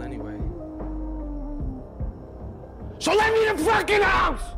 anyway. So let me the fucking house!